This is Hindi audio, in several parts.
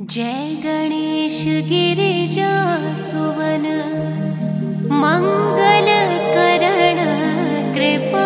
जय गणेश गिरिजा सुवन मङ्गल करण कृपा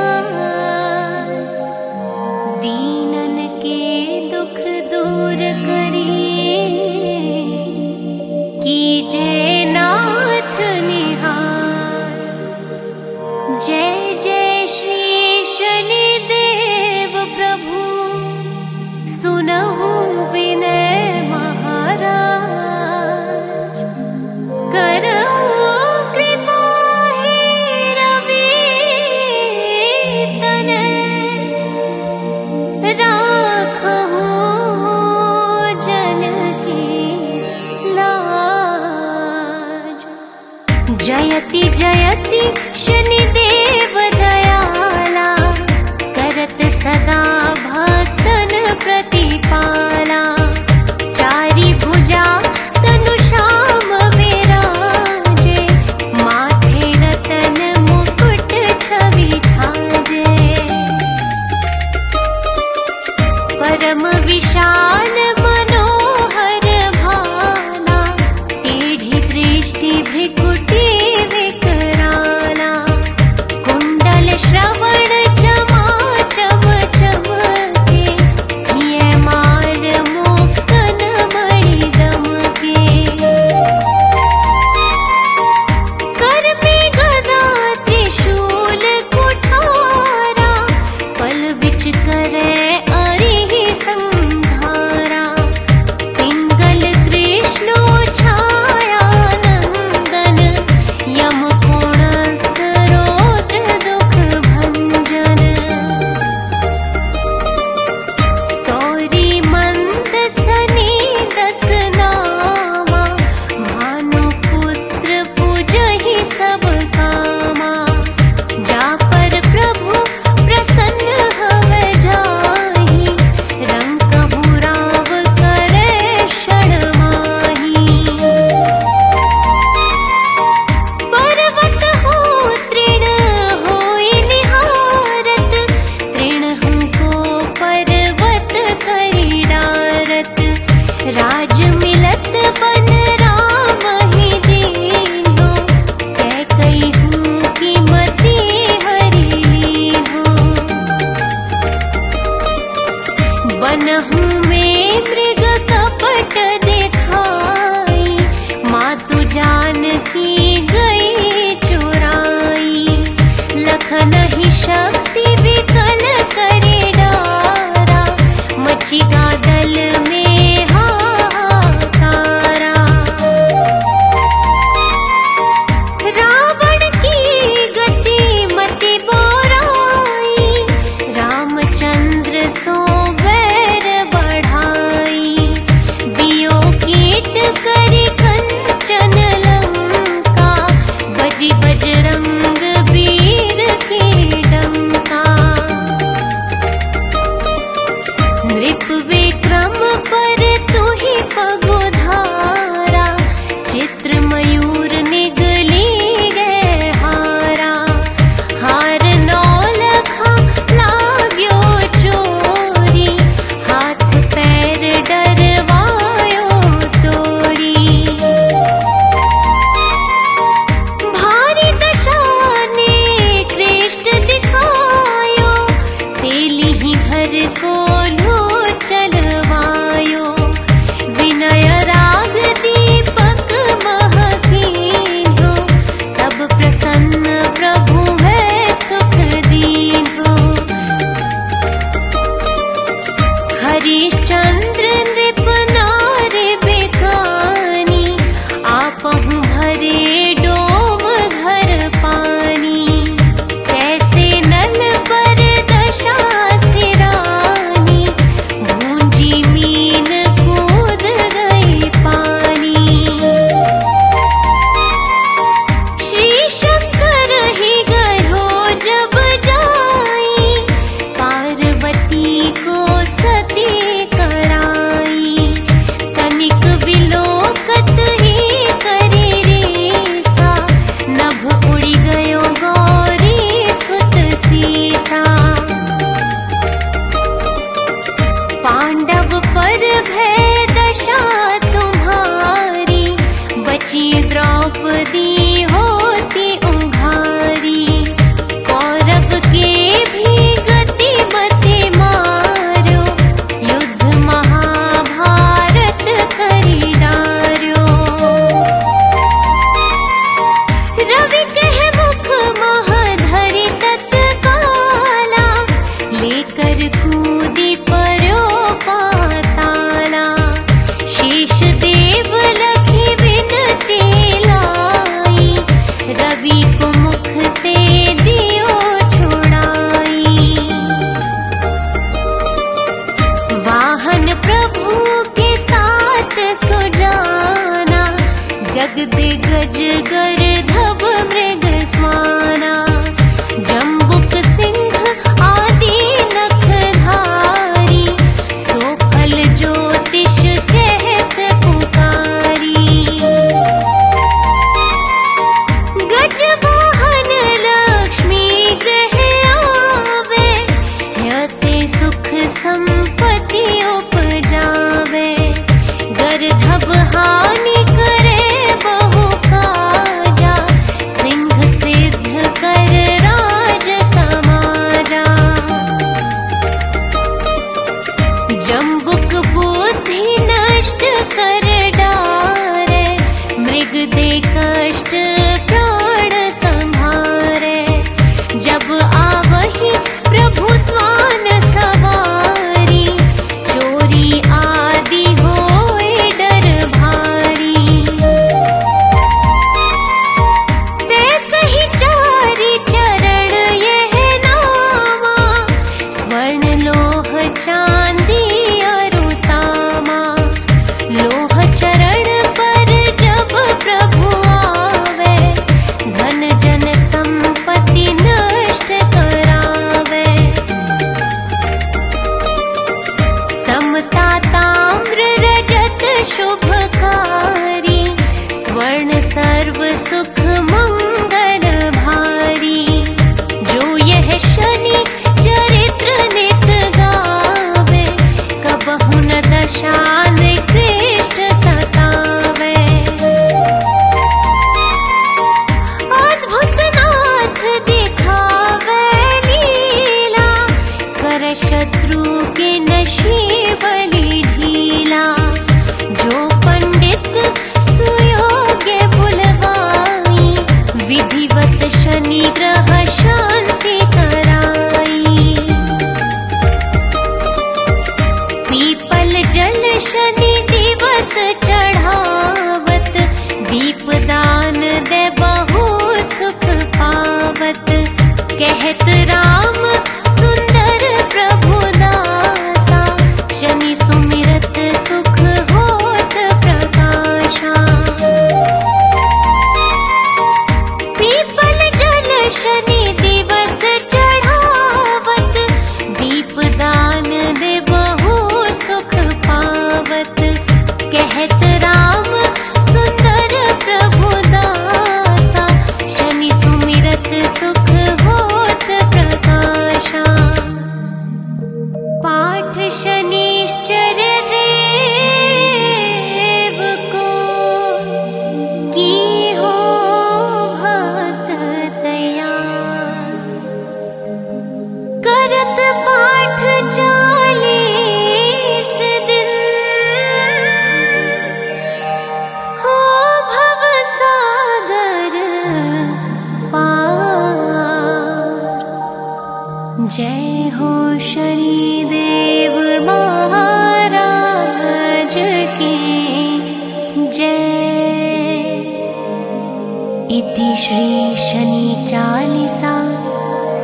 इति श्री शनि चालिसा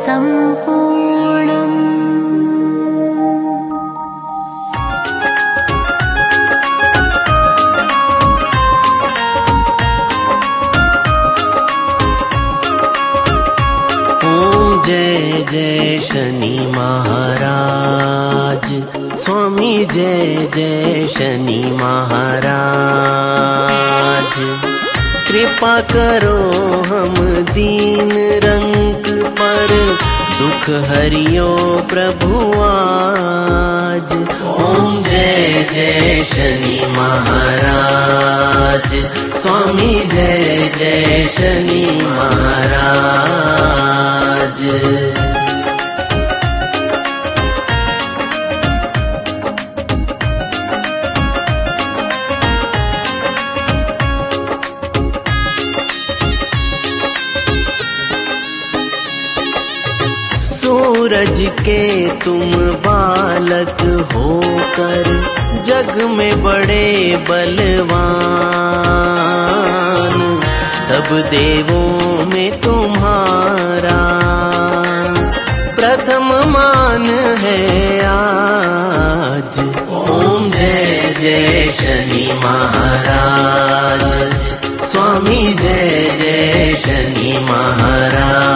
सम्पूर्णम्। ओम जय जय शनि महाराज। स्वामी जय जय शनि महाराज कृपा करो हम दीन रंग पर। दुख हरियो प्रभु आज। ओम जय जय शनि महाराज। स्वामी जय जय शनि महाराज। सूरज के तुम बालक होकर जग में बड़े बलवान। सब देवों में तुम्हारा प्रथम मान है आज। ओम जय जय शनि महाराज। स्वामी जय जय शनि महाराज।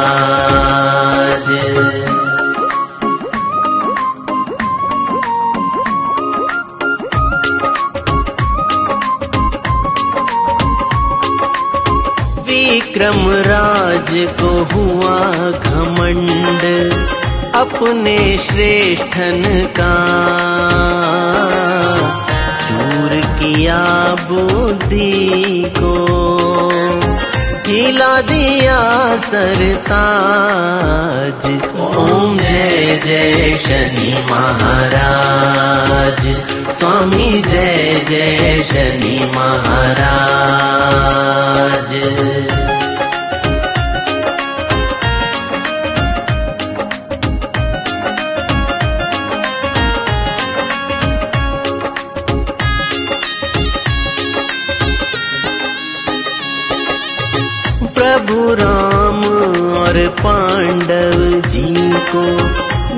हुआ घमंड, अपने श्रेष्ठन का। दूर किया बुद्धि को, हिला दिया सरताज। ओम जय जय शनि महाराज, स्वामी जय जय शनि महाराज। प्रभु राम और पांडव जी को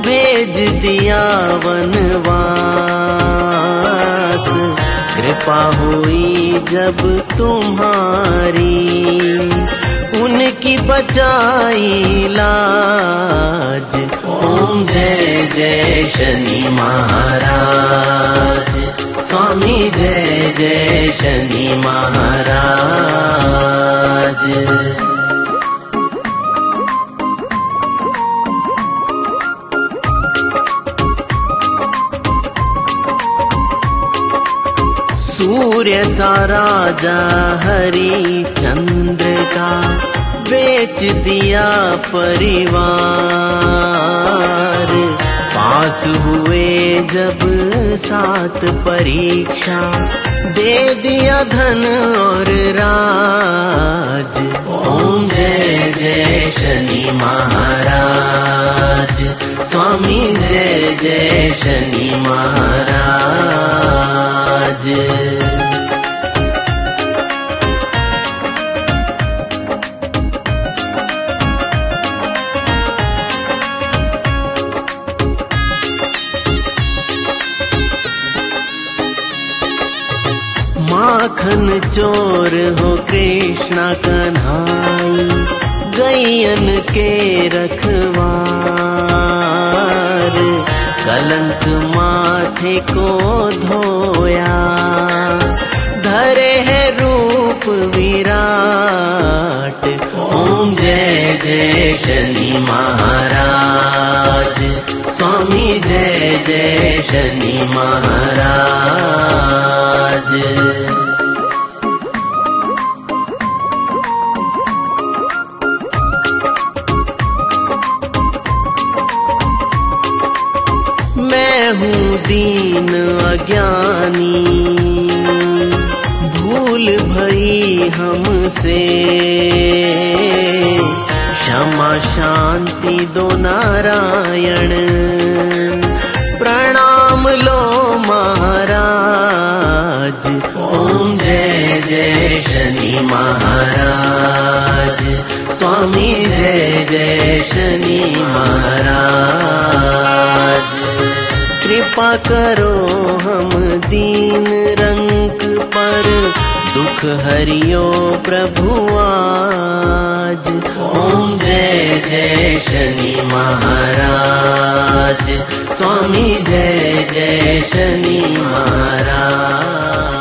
भेज दिया वनवास। कृपा हुई जब तुम्हारी, उनकी बचाई लाज। ओम जय जय शनि महाराज। स्वामी जय जय शनि महाराज। सूर्य सा राजा हरि चंद्र का बेच दिया परिवार। पास हुए जब सात परीक्षा दे दिया धन और राज। ओम जय जय शनि महाराज। स्वामी जय जय शनि महाराज। माखन चोर हो कृष्णा कन्हाई गैयन के रखवार। कलंक माथे को धोया, धरे है रूप विराट। ओम जय जय शनि महाराज, स्वामी जय जय शनि महाराज। दीन अज्ञानी भूल भई हमसे। क्षमा शांति दो नारायण। प्रणाम लो महाराज। ओम जय जय शनि महाराज। स्वामी जय जय शनि महाराज। कृपा करो दुख हरियो प्रभु आज। ओम जय जय शनि महाराज। स्वामी जय जय शनि महाराज